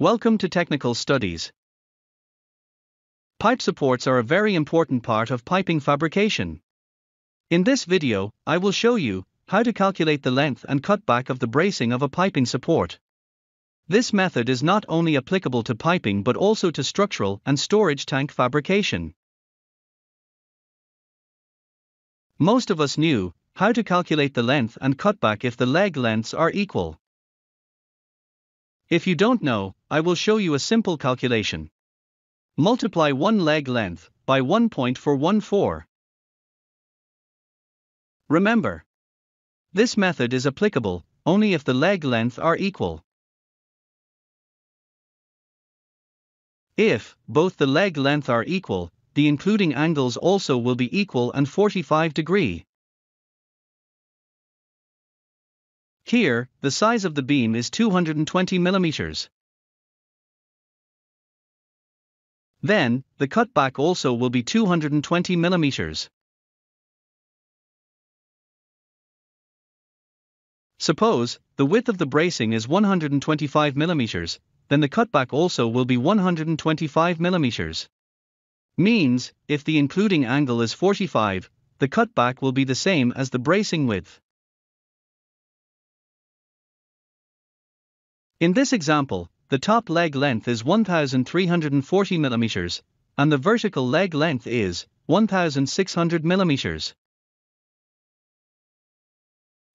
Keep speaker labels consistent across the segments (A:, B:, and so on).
A: Welcome to Technical Studies. Pipe supports are a very important part of piping fabrication. In this video, I will show you how to calculate the length and cutback of the bracing of a piping support. This method is not only applicable to piping but also to structural and storage tank fabrication. Most of us knew how to calculate the length and cutback if the leg lengths are equal. If you don't know, I will show you a simple calculation. Multiply one leg length by 1.414. Remember, this method is applicable only if the leg length are equal. If both the leg length are equal, the including angles also will be equal and 45 degree. Here, the size of the beam is 220 mm. Then, the cutback also will be 220 mm. Suppose, the width of the bracing is 125 mm, then the cutback also will be 125 mm. Means, if the including angle is 45, the cutback will be the same as the bracing width. In this example, the top leg length is 1340 mm, and the vertical leg length is 1600 mm.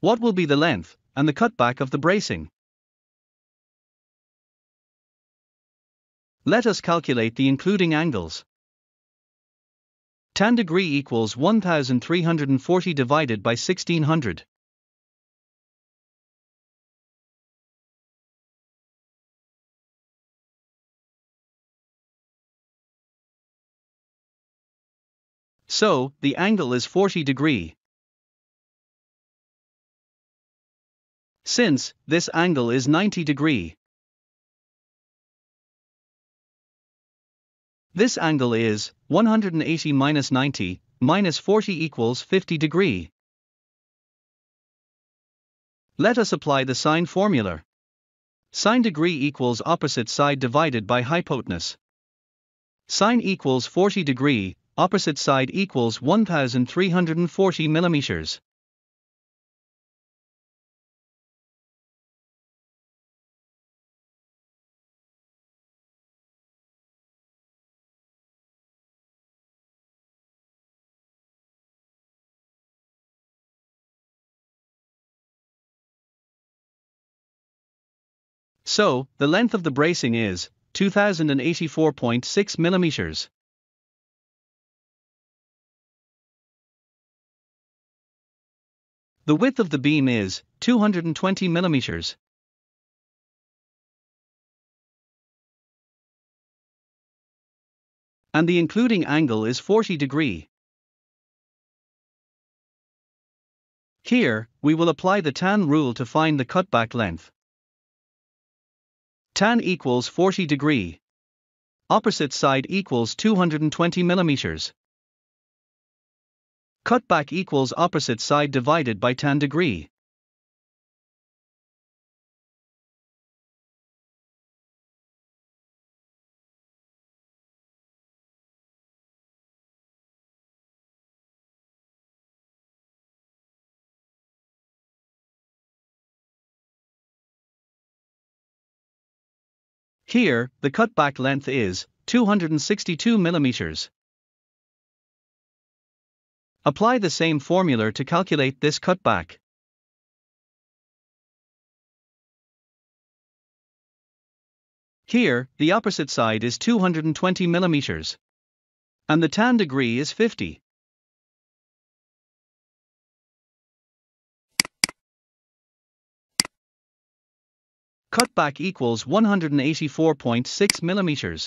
A: What will be the length and the cutback of the bracing? Let us calculate the including angles. Tan degree equals 1340 divided by 1600. So, the angle is 40 degree. Since, this angle is 90 degree. This angle is 180 minus 90 minus 40 equals 50 degree. Let us apply the sine formula. Sine degree equals opposite side divided by hypotenuse. Sine equals 40 degree, opposite side equals 1340 millimeters. So, the length of the bracing is 2084.6 millimeters. The width of the beam is 220 millimeters. And the including angle is 40 degree. Here, we will apply the tan rule to find the cutback length. Tan equals 40 degree. Opposite side equals 220 millimeters. Cutback equals opposite side divided by tan degree. Here, the cutback length is 262 millimeters. Apply the same formula to calculate this cutback. Here, the opposite side is 220 mm. And the tan degree is 50. Cutback equals 184.6 mm.